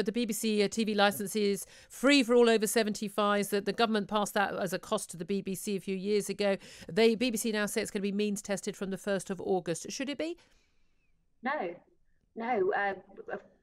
The BBC uh, TV licence is free for all over 75s. That the government passed that as a cost to the BBC a few years ago. They BBC now say it's going to be means tested from the 1st of August. Should it be? No, no, uh,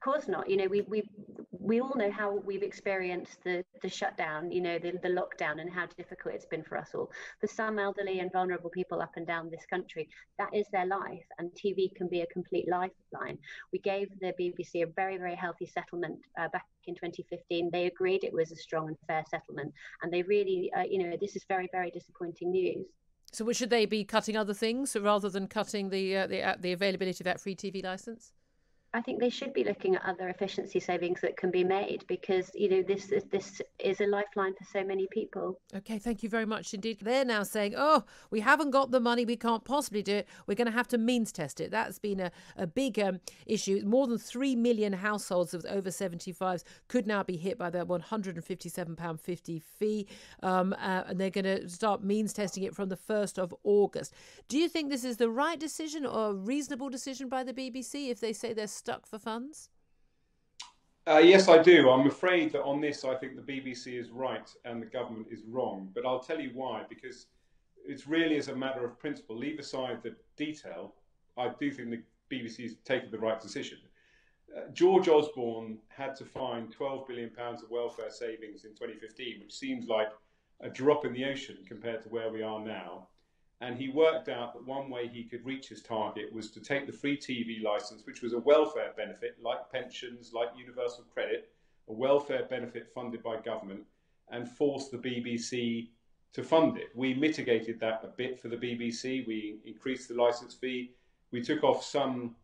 course not. You know, we we we all know how we've experienced the the shutdown. You know, the the lockdown and how difficult it's been for us all. For some elderly and vulnerable people up and down this country, that is their life, and TV can be a complete lifeline. We gave the BBC a very very healthy settlement uh, back in 2015. They agreed it was a strong and fair settlement, and they really, uh, you know, this is very very disappointing news. So, should they be cutting other things rather than cutting the uh, the, uh, the availability of that free TV license? I think they should be looking at other efficiency savings that can be made because you know this is this is a lifeline for so many people. Okay, thank you very much indeed. They're now saying, "Oh, we haven't got the money, we can't possibly do it. We're going to have to means test it." That's been a a big um, issue. More than three million households of over seventy fives could now be hit by the one hundred and fifty seven pound fifty fee, um, uh, and they're going to start means testing it from the first of August. Do you think this is the right decision or a reasonable decision by the BBC if they say they're stuck for funds? Uh, yes, I do. I'm afraid that on this, I think the BBC is right and the government is wrong. But I'll tell you why. Because it's really as a matter of principle. Leave aside the detail. I do think the BBC has taken the right decision. Uh, George Osborne had to find 12 billion pounds of welfare savings in 2015, which seems like a drop in the ocean compared to where we are now and he worked out that one way he could reach his target was to take the free TV license, which was a welfare benefit like pensions, like universal credit, a welfare benefit funded by government, and force the BBC to fund it. We mitigated that a bit for the BBC. We increased the license fee. We took off some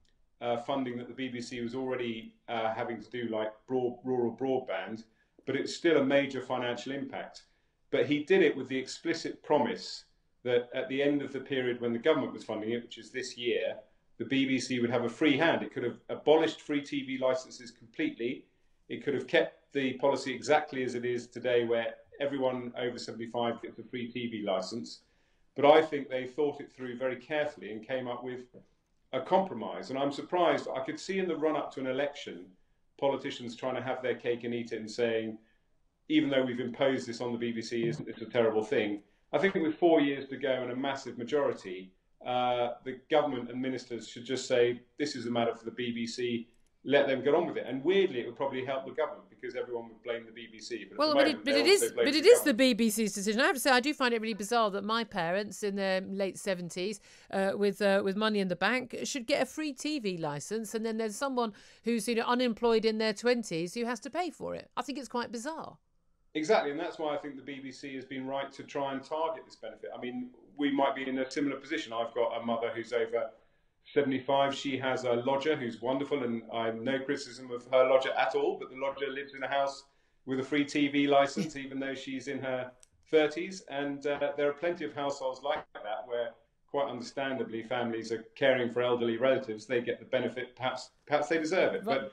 uh, funding that the BBC was already uh, having to do, like broad, rural broadband, but it's still a major financial impact. But he did it with the explicit promise that at the end of the period when the government was funding it, which is this year, the BBC would have a free hand. It could have abolished free TV licenses completely. It could have kept the policy exactly as it is today, where everyone over 75 gets a free TV license. But I think they thought it through very carefully and came up with a compromise. And I'm surprised. I could see in the run up to an election, politicians trying to have their cake and eat it and saying, even though we've imposed this on the BBC, isn't this a terrible thing? I think with four years to go and a massive majority, uh, the government and ministers should just say this is a matter for the BBC. Let them get on with it. And weirdly, it would probably help the government because everyone would blame the BBC. But well, but, moment, it, but it is, but it is the BBC's decision. I have to say, I do find it really bizarre that my parents in their late seventies, uh, with uh, with money in the bank, should get a free TV license, and then there's someone who's you know unemployed in their twenties who has to pay for it. I think it's quite bizarre. Exactly, and that's why I think the BBC has been right to try and target this benefit. I mean, we might be in a similar position. I've got a mother who's over 75. She has a lodger who's wonderful, and I'm no criticism of her lodger at all, but the lodger lives in a house with a free TV license, even though she's in her 30s. And uh, there are plenty of households like that where, quite understandably, families are caring for elderly relatives. They get the benefit, perhaps, perhaps they deserve it. But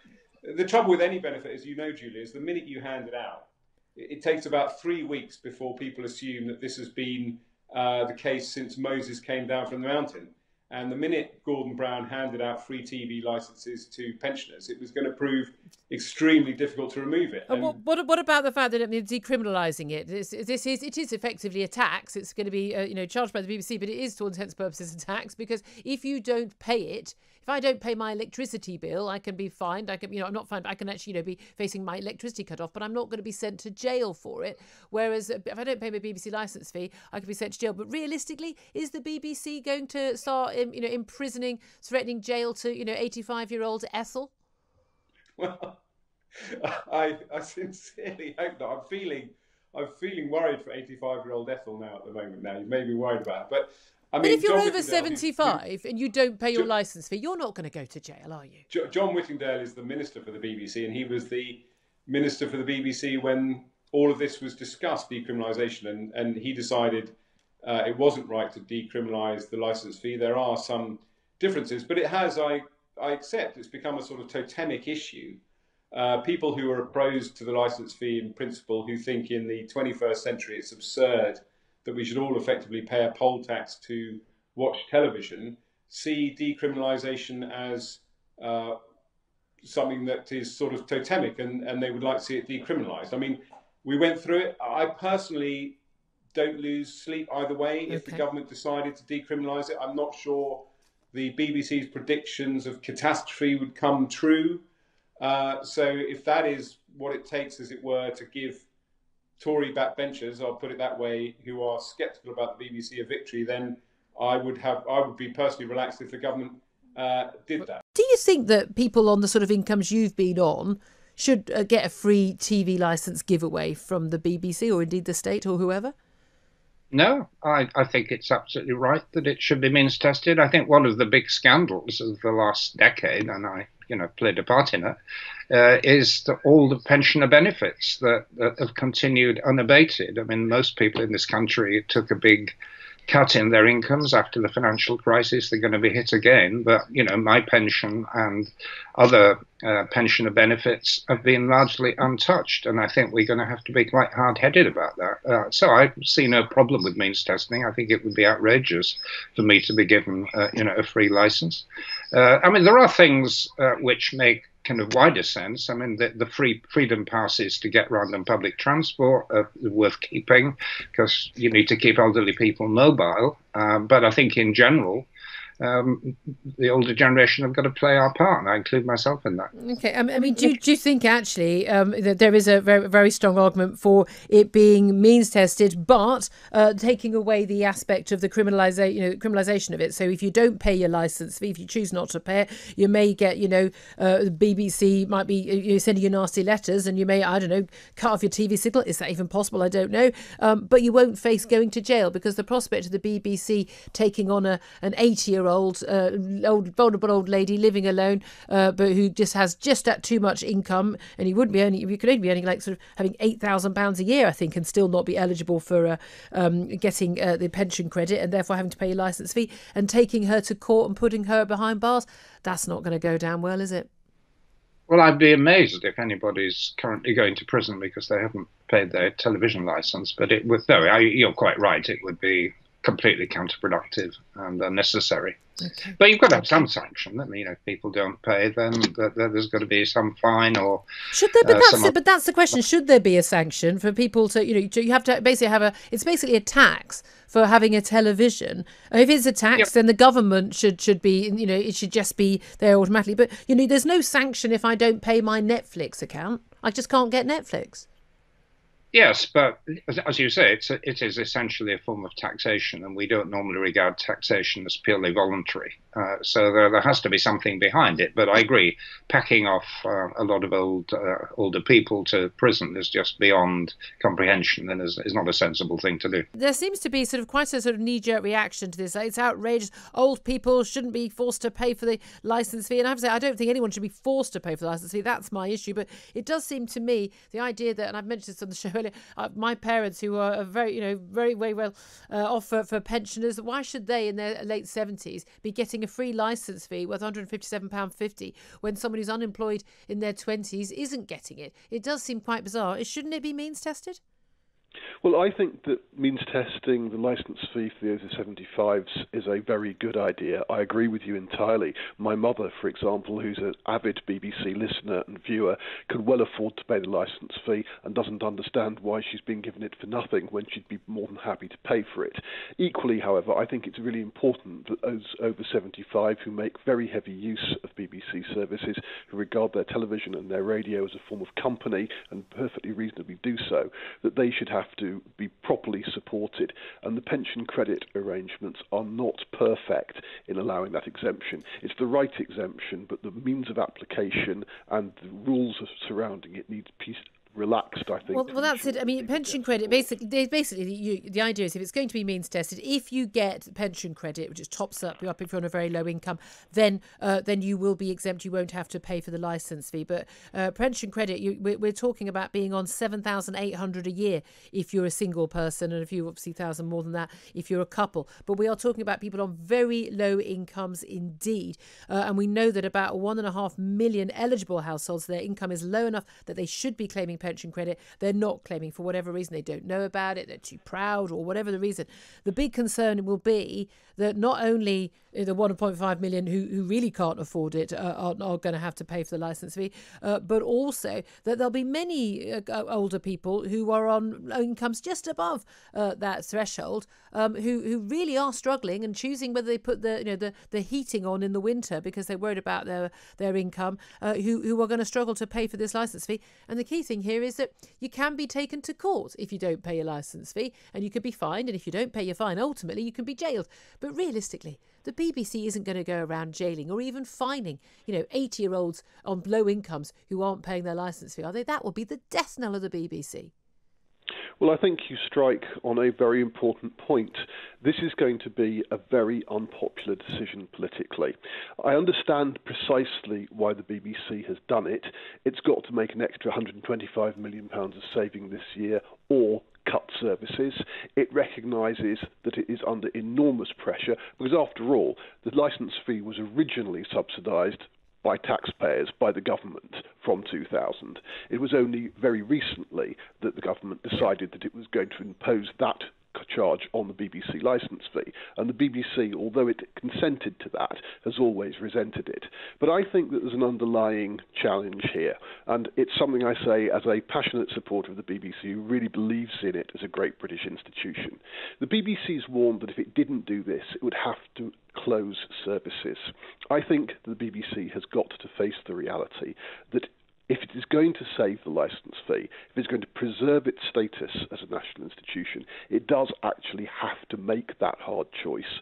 the trouble with any benefit, as you know, Julie, is the minute you hand it out, it takes about three weeks before people assume that this has been uh, the case since Moses came down from the mountain. And the minute Gordon Brown handed out free TV licenses to pensioners, it was going to prove extremely difficult to remove it. And what, what, what, about the fact that I mean, decriminalising it? This, this, is it is effectively a tax. It's going to be uh, you know charged by the BBC, but it is to all intents and purposes a tax because if you don't pay it, if I don't pay my electricity bill, I can be fined. I can you know I'm not fined. I can actually you know be facing my electricity cut off, but I'm not going to be sent to jail for it. Whereas uh, if I don't pay my BBC licence fee, I could be sent to jail. But realistically, is the BBC going to start you know imprisoning, threatening jail to you know 85 year old Ethel? Well, I, I sincerely hope not. I'm feeling, I'm feeling worried for 85 year old Ethel now at the moment. Now you may be worried about, it. but I mean, but if you're John over 75 and you don't pay your John, license fee, you're not going to go to jail, are you? John Whittingdale is the minister for the BBC, and he was the minister for the BBC when all of this was discussed, decriminalisation, and, and he decided uh, it wasn't right to decriminalise the licence fee. There are some differences, but it has, I I accept it's become a sort of totemic issue. Uh, people who are opposed to the license fee in principle, who think in the 21st century it's absurd that we should all effectively pay a poll tax to watch television, see decriminalisation as uh, something that is sort of totemic and, and they would like to see it decriminalised. I mean, we went through it. I personally don't lose sleep either way. If the government decided to decriminalise it, I'm not sure the BBC's predictions of catastrophe would come true. Uh, so if that is what it takes, as it were, to give Tory backbenchers, I'll put it that way, who are sceptical about the BBC a victory, then I would have I would be personally relaxed if the government uh, did that. Do you think that people on the sort of incomes you've been on should uh, get a free TV license giveaway from the BBC or indeed the state or whoever? No, I, I think it's absolutely right that it should be means tested. I think one of the big scandals of the last decade, and I you know played a part in it, uh, is the, all the pensioner benefits that, that have continued unabated. I mean, most people in this country took a big cut in their incomes after the financial crisis. They're going to be hit again. But, you know, my pension and other uh, pensioner benefits have been largely untouched. And I think we're going to have to be quite hard headed about that. Uh, so I see no problem with means testing. I think it would be outrageous for me to be given, uh, you know, a free license. Uh, I mean, there are things uh, which make kind of wider sense. I mean, the, the free freedom passes to get around on public transport are worth keeping because you need to keep elderly people mobile. Um, but I think in general, um, the older generation have got to play our part, and I include myself in that. Okay, um, I mean, do, do you think actually um, that there is a very, very strong argument for it being means tested, but uh, taking away the aspect of the criminalisation, you know, criminalisation of it? So if you don't pay your license fee, if you choose not to pay you may get, you know, uh, BBC might be you sending you nasty letters, and you may, I don't know, cut off your TV signal. Is that even possible? I don't know. Um, but you won't face going to jail because the prospect of the BBC taking on a an eighty year old, uh, old vulnerable old lady living alone, uh, but who just has just that too much income, and he wouldn't be earning. You could only be earning like sort of having eight thousand pounds a year, I think, and still not be eligible for uh, um, getting uh, the pension credit, and therefore having to pay a license fee, and taking her to court and putting her behind bars. That's not going to go down well, is it? Well, I'd be amazed if anybody's currently going to prison because they haven't paid their television license. But it would, no, I, you're quite right. It would be completely counterproductive and unnecessary. Okay. But you've got to have some sanction. I mean, you know, if people don't pay, then there's got to be some fine or. Should there? But uh, that's but that's the question. Should there be a sanction for people to you know you have to basically have a it's basically a tax for having a television. If it's a tax, yep. then the government should should be you know it should just be there automatically. But you know, there's no sanction if I don't pay my Netflix account. I just can't get Netflix. Yes, but as you say, it's a, it is essentially a form of taxation, and we don't normally regard taxation as purely voluntary. Uh, so there, there, has to be something behind it. But I agree, packing off uh, a lot of old uh, older people to prison is just beyond comprehension and is, is not a sensible thing to do. There seems to be sort of quite a sort of knee-jerk reaction to this. It's outrageous. Old people shouldn't be forced to pay for the license fee, and I have to say I don't think anyone should be forced to pay for the license fee. That's my issue. But it does seem to me the idea that, and I've mentioned this on the show uh, my parents who are very, you know, very, very well uh, off for, for pensioners, why should they in their late 70s be getting a free license fee worth £157.50 when someone who's unemployed in their 20s isn't getting it? It does seem quite bizarre. Shouldn't it be means tested? Well, I think that means testing the license fee for the over 75s is a very good idea. I agree with you entirely. My mother, for example, who's an avid BBC listener and viewer, can well afford to pay the license fee and doesn't understand why she's been given it for nothing when she'd be more than happy to pay for it. Equally, however, I think it's really important that those over 75 who make very heavy use of BBC services, who regard their television and their radio as a form of company and perfectly reasonably do so, that they should have to be properly supported, and the pension credit arrangements are not perfect in allowing that exemption. It's the right exemption, but the means of application and the rules surrounding it need relaxed. I think. Well, well that's it. I mean, pension credit basically, basically, you, the idea is if it's going to be means tested, if you get pension credit, which is tops up you up if you're on a very low income, then uh, then you will be exempt. You won't have to pay for the license fee. But uh, pension credit, you, we're, we're, talking about being on seven thousand eight hundred a year if you're a single person, and a few obviously thousand more than that if you're a couple. But we are talking about people on very low incomes indeed, uh, and we know that about one and a half million eligible households, their income is low enough that they should be claiming pension credit. They're not claiming for whatever reason. They don't know about it. They're too proud or whatever the reason. The big concern will be that not only the 1.5 million who, who really can't afford it uh, are, are going to have to pay for the license fee, uh, but also that there'll be many uh, older people who are on incomes just above uh, that threshold um, who, who really are struggling and choosing whether they put the you know the, the heating on in the winter because they're worried about their their income, uh, who who are going to struggle to pay for this license fee. And the key thing here is that you can be taken to court if you don't pay your license fee, and you could be fined. And if you don't pay your fine, ultimately you can be jailed. But realistically, the BBC isn't going to go around jailing or even fining, you know, 80 year olds on low incomes who aren't paying their licence fee, are they? That would be the death knell of the BBC. Well, I think you strike on a very important point. This is going to be a very unpopular decision politically. I understand precisely why the BBC has done it. It's got to make an extra £125 million of saving this year or cut services. It recognises that it is under enormous pressure because, after all, the licence fee was originally subsidised by taxpayers, by the government from 2000. It was only very recently that the government decided that it was going to impose that charge on the BBC licence fee. And the BBC, although it consented to that, has always resented it. But I think that there's an underlying challenge here. And it's something I say as a passionate supporter of the BBC who really believes in it as a great British institution. The BBC's warned that if it didn't do this, it would have to close services. I think the BBC has got to face the reality that if it is going to save the license fee, if it's going to preserve its status as a national institution, it does actually have to make that hard choice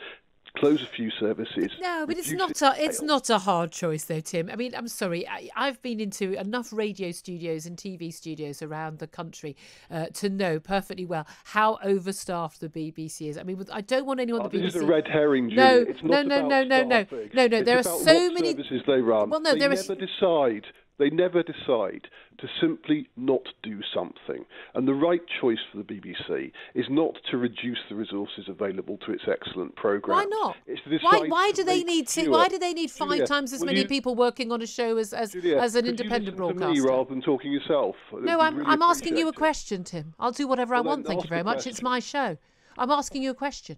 close a few services. No, but it's not a it's not a hard choice though, Tim. I mean, I'm sorry. I, have been into enough radio studios and TV studios around the country uh, to know perfectly well how overstaffed the BBC is. I mean, I don't want anyone. Oh, the BBC. This is a red herring. Julie. No, it's no, no, no, no, no, no, no. There are so many services they run. Well, no, they there never are... decide they never decide to simply not do something. And the right choice for the BBC is not to reduce the resources available to its excellent programme. Why not? why, why do they need to, why do they need five Julia, times as many you, people working on a show as as, Julia, as an independent broadcaster? To me rather than talking yourself. No, I'm really I'm asking you a question, Tim. I'll do whatever well, I want. Thank you very much. question. It's my show. I'm asking you a question.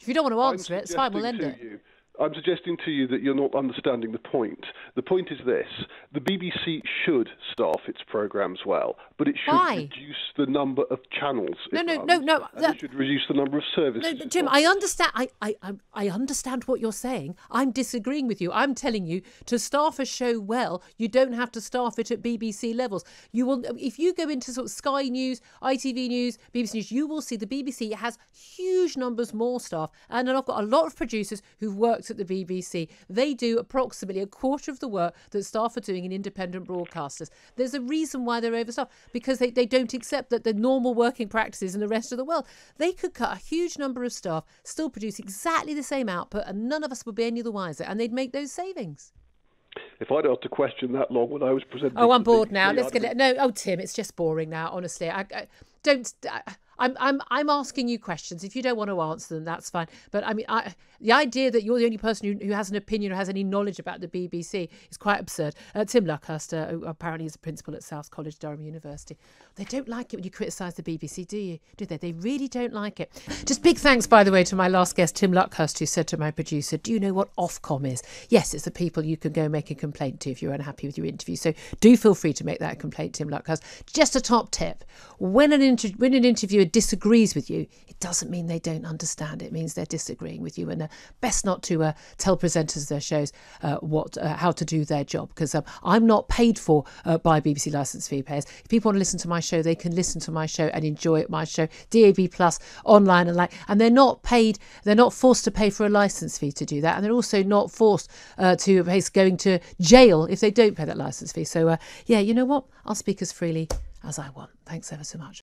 If you don't want to answer it, it's fine. We'll end it. You, I'm suggesting to you that you're not understanding the point. The point is this the BBC should staff its programmes well, but it should Why? reduce the number of channels. No, it no, runs, no, no, that- it should reduce the number of services. No, offers. I understand. I, I, I- I understand what you're saying. I'm disagreeing with you. I'm telling you to staff a show well, you don't have to staff it at BBC levels. You will, if you go into sort of Sky News, ITV News, BBC News, you will see the BBC has huge numbers more staff, and I've got a lot of producers who've worked at the BBC. They do approximately a quarter of the work that staff are doing in independent broadcasters. There's a reason why they're overstaffed because they, they don't accept that the normal working practices in the rest of the world. They could cut a huge number of staff, still produce exactly the same output, and none of us would be any the wiser, and they'd make those savings. If I'd asked a question that long when I was presenting. Oh, I'm to bored now. Let's get it. No, oh, Tim, it's just boring now. Honestly, I, I don't. I, I'm I'm I'm asking you questions. If you don't want to answer them, that's fine. But I mean, I, the idea that you're the only person who, who has an opinion or has any knowledge about the BBC is quite absurd. Uh, Tim Luckhurst, uh, who apparently is a principal at South College, Durham University. They don't like it when you criticise the BBC, do you? Do they? They really don't like it. Just big thanks, by the way, to my last guest, Tim Luckhurst, who said to my producer, "Do you know what Ofcom is? Yes, it's the people you can go make a complaint to if you're unhappy with your interview. So do feel free to make that complaint, Tim Luckhurst. Just a top tip: when an inter- when an interviewer disagrees with you, it doesn't mean they don't understand. It means they're disagreeing with you, and uh, best not to uh, tell presenters their shows uh, what uh, how to do their job because um, I'm not paid for uh, by BBC licence fee payers. If people want to listen to my show, they can listen to my show and enjoy my show DAB plus online and like, and they're not paid. They're not forced to pay for a licence fee to do that, and they're also not forced to face going to jail if they don't pay that licence fee. So yeah, you know what? I'll speak as freely as I want. Thanks ever so much.